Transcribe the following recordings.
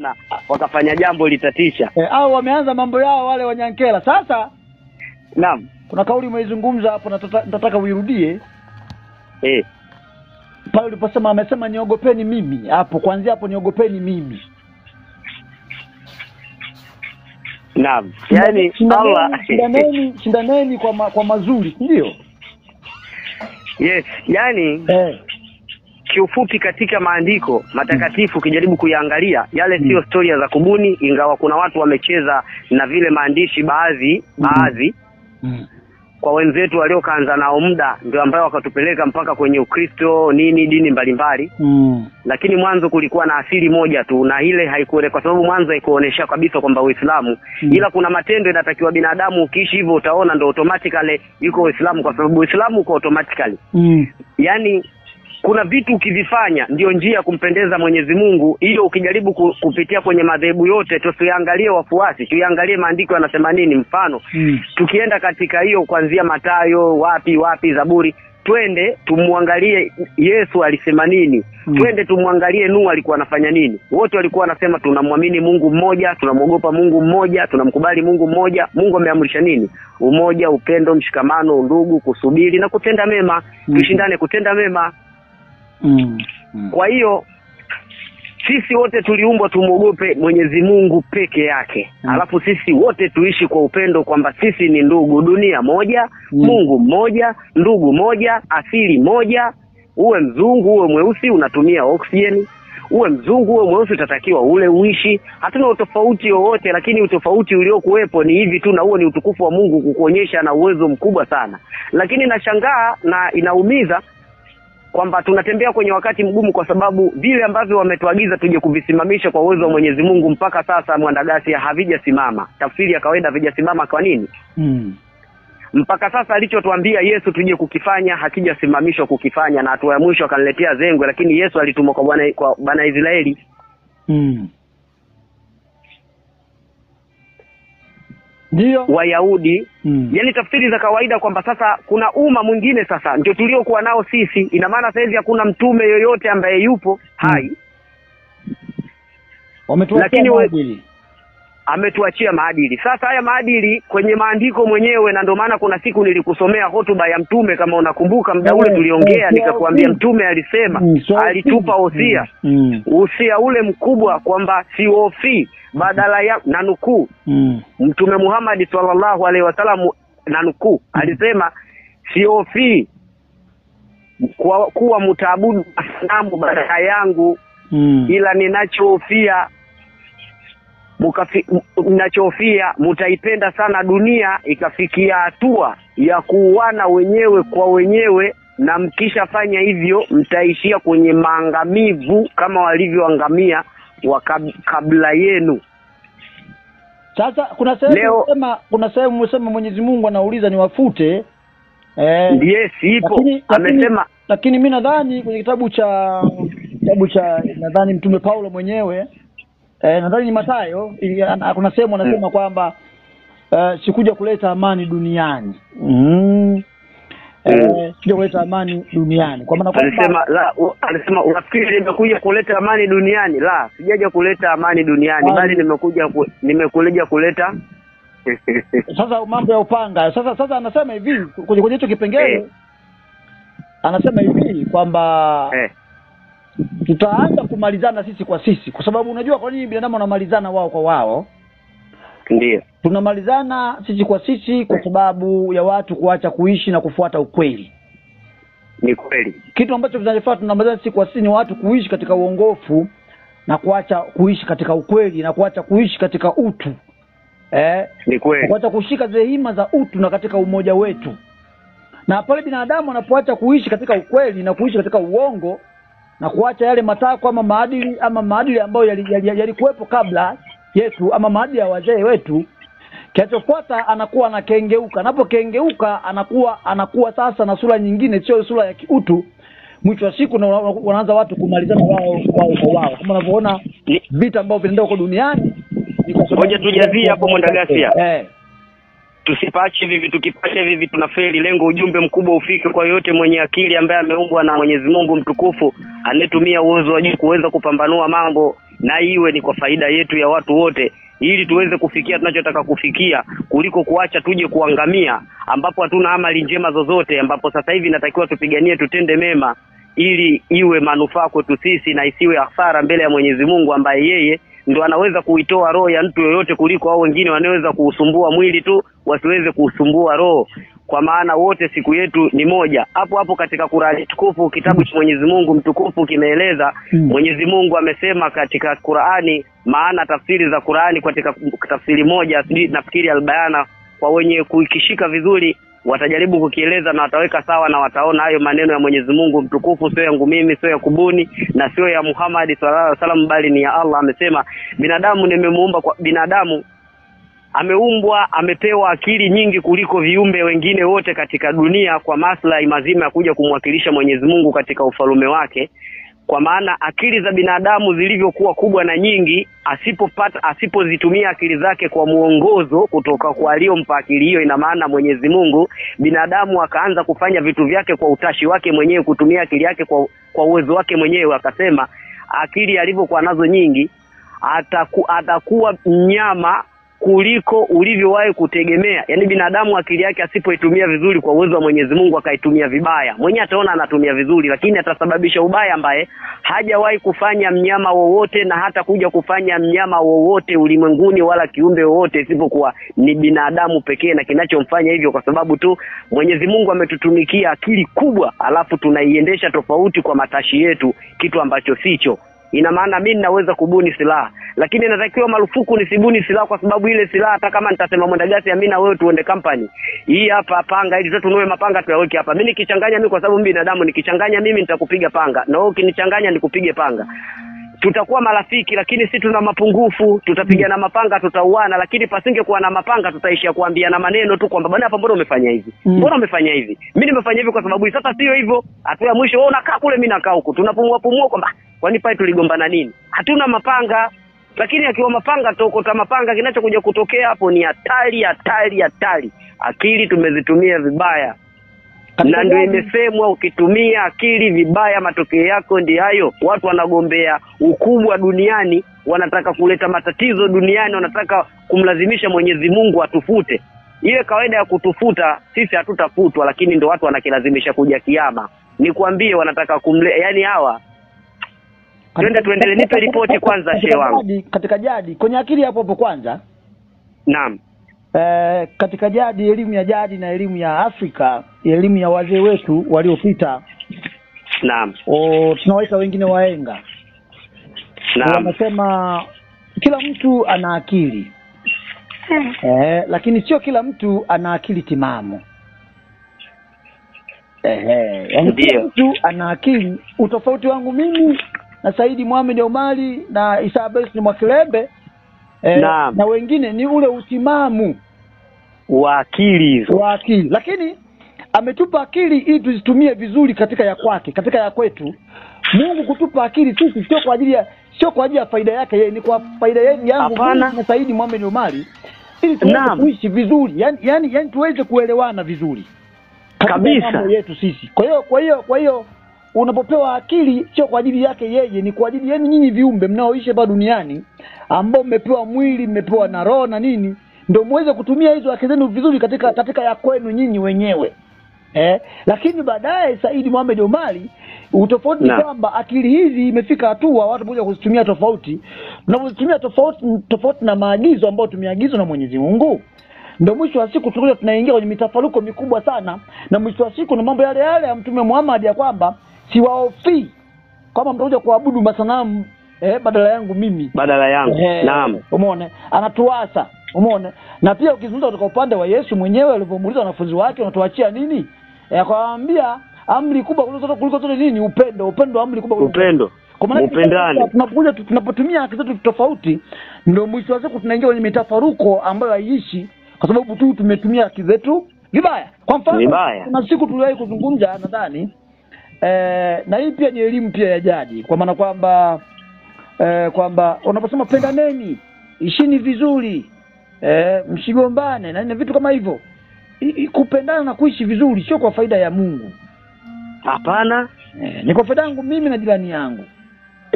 na wakafanya jambo litatisha. e, au wameanza mambo yao wale wanyankela. Sasa Naam. kuna kauli umeizungumza hapo, nataka uirudie Eh. pale uliposema, amesema niogopeni mimi. Hapo kuanzia hapo, niogopeni mimi. Naam. yani Allah shindaneni, shindaneni kwa ma, kwa mazuri, ndio Yes, yani eh. Kiufupi katika maandiko matakatifu ukijaribu kuyaangalia yale mm. sio storia za kubuni, ingawa kuna watu wamecheza na vile maandishi baadhi baadhi mm. kwa wenzetu waliokaanza nao muda, ndio ambayo wakatupeleka mpaka kwenye Ukristo nini dini mbalimbali Mm. lakini mwanzo kulikuwa na asili moja tu na ile haikuone kwa sababu mwanzo haikuonesha kabisa kwamba Uislamu Mm. ila kuna matendo inatakiwa binadamu ukiishi hivyo utaona ndo automatically yuko Uislamu kwa sababu Uislamu uko automatically Mm. yaani kuna vitu ukivifanya ndio njia ya kumpendeza Mwenyezi Mungu. Hiyo ukijaribu ku, kupitia kwenye madhehebu yote, tusiangalie wafuasi, tuiangalie maandiko yanasema nini. Mfano Mm. tukienda katika hiyo kuanzia Matayo, wapi wapi, Zaburi, twende tumwangalie Yesu alisema nini, Mm. twende tumwangalie Nuhu alikuwa anafanya nini. Wote walikuwa wanasema tunamwamini Mungu mmoja, tunamwogopa Mungu mmoja, tunamkubali Mungu mmoja. Mungu ameamrisha nini? Umoja, upendo, mshikamano, undugu, kusubiri na kutenda mema. Mm. Tushindane kutenda mema. Mm. Mm. Kwa hiyo sisi wote tuliumbwa tumwogope Mwenyezi Mungu peke yake Mm. alafu sisi wote tuishi kwa upendo kwamba sisi ni ndugu, dunia moja, Mm. Mungu mmoja, ndugu moja, asili moja. Uwe mzungu uwe mweusi, unatumia oksijeni. Uwe mzungu uwe mweusi, utatakiwa ule uishi. Hatuna utofauti wowote, lakini utofauti uliokuwepo ni hivi tu, na huo ni utukufu wa Mungu kukuonyesha na uwezo mkubwa sana. Lakini nashangaa na inaumiza kwamba tunatembea kwenye wakati mgumu kwa sababu vile ambavyo wametuagiza tuje kuvisimamisha kwa uwezo wa Mwenyezi Mungu mpaka sasa Mwandagasi havijasimama. Tafsiri ya kawaida havijasimama kwa nini? Mm. Mpaka sasa alichotuambia Yesu tuje kukifanya hakijasimamishwa kukifanya, na hatua ya mwisho akaniletea zengwe, lakini Yesu alitumwa kwa bwana kwa bwana Israeli. Mm. Ndio. Wayahudi Mm. yaani tafsiri za kawaida kwamba sasa kuna umma mwingine sasa ndio tuliokuwa nao sisi. Ina maana sasa hakuna mtume yoyote ambaye yupo hai mm. Lakini we- maadili. Ametuachia maadili. Sasa haya maadili kwenye maandiko mwenyewe, na ndio maana kuna siku nilikusomea hotuba ya Mtume, kama unakumbuka, muda ule Eh, tuliongea, eh, nikakwambia mm. Mtume alisema, Mm, alitupa wosia, usia ule mkubwa kwamba siofii badala ya na nukuu, Mm. Mtume Muhammad sallallahu alaihi wasallam na nukuu, alisema siofii kwa kuwa mtaabudu masanamu badala yangu Mm. ila ninachohofia mtaipenda mutaipenda sana dunia ikafikia hatua ya kuuana wenyewe kwa wenyewe, na mkishafanya hivyo mtaishia kwenye maangamivu kama walivyoangamia wa kabla yenu. Sasa kuna sehemu kuna sehemu umesema Mwenyezi Mungu anauliza niwafute. Eh, Yes, ipo lakini, amesema lakini, lakini mi nadhani kwenye kitabu cha kitabu cha nadhani Mtume Paulo mwenyewe eh, nadhani ni Mathayo, kuna sehemu anasema kwamba eh, sikuja kuleta amani duniani mm. Eh, sikuja kuleta amani duniani kwa maana alisema la, u- alisema unafikiri nimekuja kuleta amani duniani? La, sijaja kuleta amani duniani, Bali- bali nimekuja ku, nimekuja kuleta sasa mambo ya upanga sasa sasa anasema hivi kwenye kwenye hicho kipengele Eh. anasema hivi kwamba eh. Tutaanza kumalizana sisi kwa sisi. Kwa sababu unajua kwa nini binadamu wanamalizana wao kwa wao? Ndio, tunamalizana sisi kwa sisi kwa sababu ya watu kuacha kuishi na kufuata ukweli. Ni kweli. kitu ambacho kinachofaa tunamalizana sisi kwa sisi ni watu kuishi katika uongofu na kuacha kuishi katika ukweli na kuacha kuishi katika utu. Eh, Ni kweli. kuacha kushika zile hima za utu na katika umoja wetu. Na pale binadamu anapoacha kuishi katika ukweli na kuishi katika uongo na kuacha yale matakwa ama maadili ama maadili ambayo yalikuwepo yali, yali yali kabla yetu ama maadili ya wazee wetu kinachofuata anakuwa anakengeuka. Anapokengeuka anakuwa anakuwa sasa na sura nyingine sio sura ya kiutu. Mwisho wa siku na wanaanza watu kumalizana wao wao kwa wao. Kama unavyoona vita ambavyo vinaendelea huko duniani ni Ngoja tujazie hapo Mwandagasia. eh Tusipache hivi vitu, kipache hivi vitu na feli. Lengo ujumbe mkubwa ufike kwa yote mwenye akili ambaye ameumbwa na Mwenyezi Mungu mtukufu anayetumia uwezo wa juu kuweza kupambanua mambo na iwe ni kwa faida yetu ya watu wote ili tuweze kufikia tunachotaka kufikia kuliko kuacha tuje kuangamia ambapo hatuna amali njema zozote ambapo sasa hivi inatakiwa tupiganie tutende mema ili iwe manufaa kwetu sisi na isiwe hasara mbele ya Mwenyezi Mungu ambaye yeye ndo anaweza kuitoa roho ya mtu yoyote kuliko hao wengine wanaweza kuusumbua mwili tu wasiweze kuusumbua roho kwa maana wote siku yetu ni moja hapo hapo katika Qur'ani tukufu kitabu cha Mwenyezi Mungu mtukufu kimeeleza Mm. Mwenyezi Mungu amesema katika Qur'ani maana tafsiri za Qur'ani katika tafsiri moja nafikiri albayana kwa wenye kuikishika vizuri watajaribu kukieleza na wataweka sawa na wataona hayo maneno ya Mwenyezi Mungu mtukufu sio yangu mimi sio ya kubuni na sio ya Muhammad sallallahu alaihi wasallam bali ni ya Allah. Amesema binadamu nimemuumba kwa binadamu ameumbwa amepewa akili nyingi kuliko viumbe wengine wote katika dunia kwa maslahi mazima ya kuja kumwakilisha Mwenyezi Mungu katika ufalume wake kwa maana akili za binadamu zilivyokuwa kubwa na nyingi asipopata asipozitumia akili zake kwa mwongozo kutoka kwa aliyompa akili hiyo ina maana Mwenyezi Mungu binadamu akaanza kufanya vitu vyake kwa utashi wake mwenyewe kutumia akili yake kwa kwa uwezo wake mwenyewe akasema akili alivyokuwa nazo nyingi ataku, atakuwa mnyama kuliko ulivyowahi kutegemea. Yaani binadamu akili yake asipoitumia vizuri kwa uwezo wa Mwenyezi Mungu akaitumia vibaya, mwenyewe ataona anatumia vizuri, lakini atasababisha ubaya ambaye hajawahi kufanya mnyama wowote na hata kuja kufanya mnyama wowote ulimwenguni wala kiumbe wowote isipokuwa ni binadamu pekee, na kinachomfanya hivyo kwa sababu tu Mwenyezi Mungu ametutumikia akili kubwa, alafu tunaiendesha tofauti kwa matashi yetu, kitu ambacho sicho ina maana mimi ninaweza kubuni silaha. Lakini natakiwa marufuku nisibuni silaha kwa sababu ile silaha hata kama nitasema mwendagasi gasi mimi na wewe tuende company. Hii hapa panga ili tununue mapanga tuyaweke hapa. Mimi nikichanganya mimi kwa sababu mimi binadamu nikichanganya mimi nitakupiga panga. Na wewe ukinichanganya nikupige panga. Tutakuwa marafiki lakini si tuna mapungufu. Tutapigana mapanga tutauana lakini pasingekuwa na mapanga tutaishia kuambiana maneno tu kwamba bwana hapa mbona umefanya hivi? Mm. mbona umefanya hivi? Mimi nimefanya hivi kwa sababu hii. sasa sio hivyo. Hatua ya mwisho wewe unakaa kule mimi nakaa huku. Tunapumua pumua kwamba "Ah, kwani pale tuligombana nini? Hatuna mapanga. Lakini akiwa mapanga tokota mapanga. Kinachokuja kutokea hapo ni hatari hatari hatari. Akili tumezitumia vibaya. Na ndio imesemwa ukitumia akili vibaya matokeo yako ndi hayo. Watu wanagombea ukubwa duniani wanataka kuleta matatizo duniani wanataka kumlazimisha mwenyezi mungu atufute. Ile kawaida ya kutufuta sisi hatutafutwa lakini ndio watu wanakilazimisha kuja kiama nikwambie wanataka kumle yani hawa twende tuendelee nipe ripoti kwanza shehe wangu jadi- katika jadi kwenye akili hapo hapo kwanza? Naam. Eh, katika jadi elimu ya jadi na elimu ya Afrika elimu ya wazee wetu waliopita. Naam. O, tunawaita wengine waenga. naam. Wanasema kila mtu ana akili. Eh, lakini sio kila mtu ana akili timamu. Eh, yani kila Ndio. mtu ana akili. Utofauti wangu mimi na Saidi Mohamed Omari na Isa Abbas Mwakilembe eh, na, na wengine ni ule utimamu wa akili hizo. wa akili. Lakini ametupa akili ili tuzitumie vizuri katika ya kwake katika ya kwetu. Mungu kutupa akili sisi sio kwa ajili ya sio kwa ajili ya faida yake yeye ni kwa faida yangu na saidi Mohamed Omari ili tuweze kuishi vizuri. Yani, yani, yani tuweze kuelewana vizuri Kabisa. yetu sisi. Kwa hiyo kwa hiyo kwa hiyo unapopewa akili sio kwa ajili yake yeye ni kwa ajili yenu nyinyi viumbe mnaoishi hapa duniani ambao mmepewa mwili mmepewa na roho na nini ndio muweze kutumia hizo akili zenu vizuri katika katika ya kwenu nyinyi wenyewe. Eh, lakini baadaye said Mohamed Omari utofauti ni kwamba akili hizi imefika hatua watu moja kuzitumia tofauti. Tunavyozitumia tofauti tofauti na maagizo ambayo tumeagizwa na Mwenyezi Mungu ndio mwisho wa siku tunakuja tunaingia kwenye mitafaruko mikubwa sana na mwisho wa siku na mambo yale yale ya mtume Muhammad ya kwamba siwaofii kwamba mtakuja kuabudu masanamu eh, badala yangu mimi. Badala yangu. Eh, naam. umeona? Anatuasa umeona? Na pia ukizungumza kutoka upande wa Yesu mwenyewe alivyomuuliza wanafunzi wake unatuachia nini? Eh, akawaambia amri kubwa kuliko zote kuliko zote nini? Upendo upendo amri kubwa kuliko upendo. Mupendane. tunapokuja tunapotumia haki zetu tofauti ndio mwisho wa siku tunaingia kwenye mitafaruko ambayo haiishi kwa sababu tu tumetumia haki zetu vibaya. Kwa mfano kuna siku tuliwahi kuzungumza nadhani eh, na hii pia ni elimu pia ya jadi kwa maana kwamba eh, kwamba unaposema pendaneni ishini vizuri eh, msigombane na vitu kama hivyo kupendana na kuishi vizuri sio kwa faida ya Mungu hapana eh, ni kwa faida yangu mimi na jirani yangu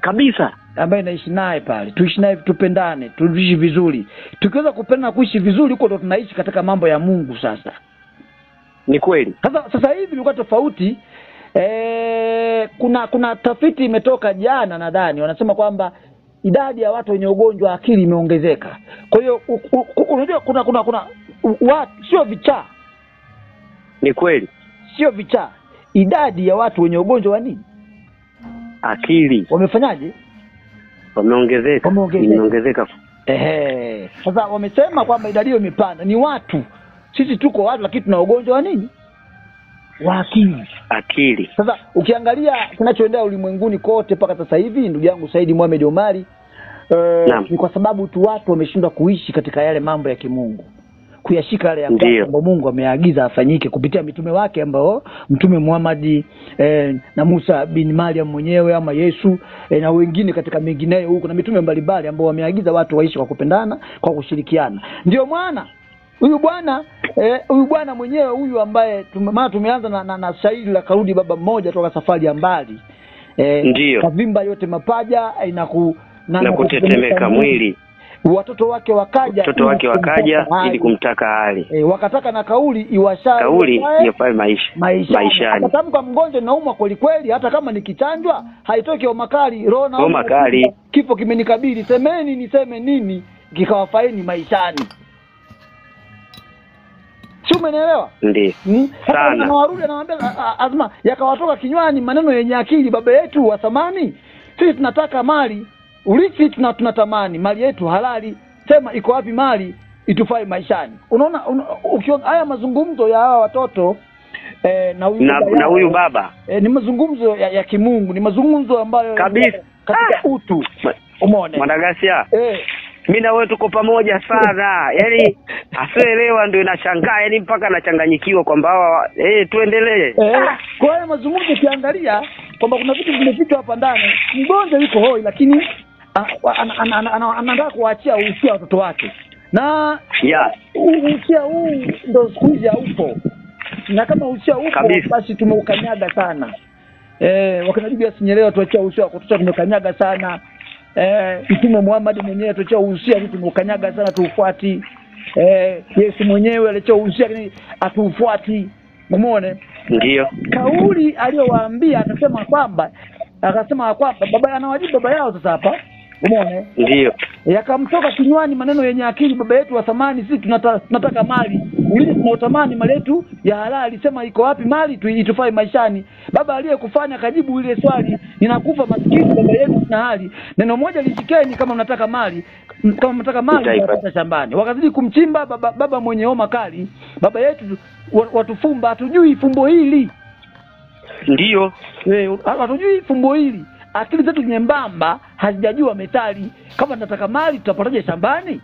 kabisa ambaye naishi naye pale, tuishi naye, tupendane, tuishi vizuri. Tukiweza kupendana na kuishi vizuri, huko ndo tunaishi katika mambo ya Mungu. Sasa Ni kweli. sasa sasa hivi ilikuwa tofauti. E, kuna kuna tafiti imetoka jana, nadhani wanasema kwamba idadi ya watu wenye ugonjwa wa akili imeongezeka. Kwa hiyo unajua kuna kuna kuna watu sio vichaa, Ni kweli. sio vichaa, idadi ya watu wenye ugonjwa wa nini Akili wamefanyaje? wameongezeka. Wameongezeka. Imeongezeka. Ehe, sasa wamesema kwamba idadi hiyo imepanda. Ni watu, sisi tuko watu, lakini tuna ugonjwa wa nini? Wa akili. Akili. Sasa ukiangalia kinachoendea ulimwenguni kote mpaka sasa hivi, ndugu yangu Saidi Mohamed Omari, eh, ni kwa sababu tu watu wameshindwa kuishi katika yale mambo ya kimungu, kuyashika yale ambayo Mungu ameagiza afanyike kupitia mitume wake ambao Mtume Muhammad eh, na Musa bin Maryam mwenyewe ama Yesu eh, na wengine katika mengineyo huko na mitume mbalimbali ambao wameagiza watu waishi kwa kupendana, kwa kushirikiana. Ndio maana huyu bwana eh, huyu bwana mwenyewe huyu ambaye maana tumeanza na, na, na shairi la karudi baba mmoja toka safari ya mbali eh, ndio kavimba yote mapaja eh, na, ku, Na kutetemeka mwili. watoto wake wakaja Watoto wake wakaja ili kumtaka hali. e, wakataka na kauli iwashae Kauli iwafae maisha maisha. maishani. Akatamka mgonjwa naumwa kweli kweli, hata kama nikichanjwa haitoki homa kali, roho na kifo kimenikabili, semeni niseme nini kikawafaeni maishani. Si umenielewa? Ndio. Hmm? Sana. warudi anawaambia azma yakawatoka kinywani maneno yenye akili, baba yetu wa thamani, sisi tunataka mali urithi, tuna tunatamani mali yetu halali, sema iko wapi mali itufai maishani. Unaona una, ukiona haya mazungumzo ya hawa watoto eh, na huyu Na na huyu baba eh, ni mazungumzo ya, ya kimungu, ni mazungumzo ambayo Kabisa. katika Ah! utu umeona Madagasia. eh, mi na wewe tuko pamoja sana. Yani asioelewa ndio inashangaa yaani mpaka anachanganyikiwa kwamba hawa eh tuendelee. Eh, kwa hiyo mazungumzo ukiangalia kwamba kuna vitu vimefichwa hapa ndani, mgonjwa yuko hoi, lakini anaandaa kuwaachia uhusia watoto wake, na ya. huu uhusia huu ndo siku hizi haupo, na kama uhusia upo basi tumeukanyaga sana. Eh, wakina Julius Nyerere tuachia uhusia wa kutosha, tumekanyaga sana. Eh, Mtume Muhammad mwenyewe tuachia uhusia, tumeukanyaga sana, tuufuati. Eh, Yesu mwenyewe aliachia uhusia, lakini atuufuati. Umeona? ndio kauli aliyowaambia akasema kwamba akasema kwamba baba anawajibu baba yao sasa hapa umeona ndio. Yakamtoka kinywani maneno yenye akili baba yetu wa thamani sisi tunata, tunataka mali. Ulize tunaotamani mali yetu ya halali sema iko wapi mali tu itufai maishani. Baba aliyekufanya kajibu ile swali ninakufa maskini baba yetu na hali. Neno moja lishikeni kama mnataka mali kama mnataka mali mtapata shambani. Wakazidi kumchimba baba, baba mwenye homa kali. Baba yetu watufumba hatujui fumbo hili. Ndio. Eh, hatujui fumbo hili akili zetu nyembamba hazijajua metali kama tunataka mali tutapataje shambani